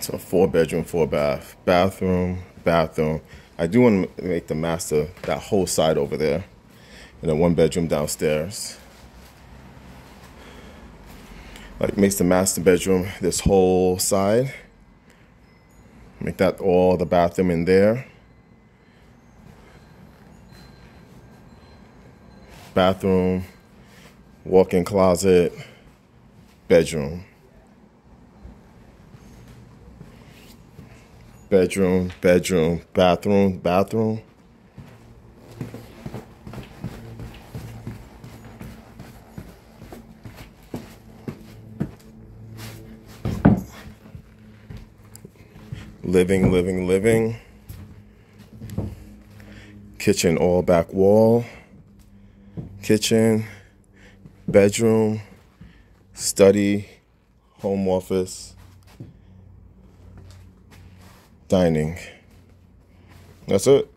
So four bedroom, four bath, bathroom, bathroom. I do want to make the master that whole side over there, and then one bedroom downstairs. Like makes the master bedroom this whole side. Make that all the bathroom in there. Bathroom, walk-in closet, bedroom. Bedroom, bedroom, bathroom, bathroom. Living, living, living. Kitchen all back wall. Kitchen, bedroom, study, home office, dining. That's it.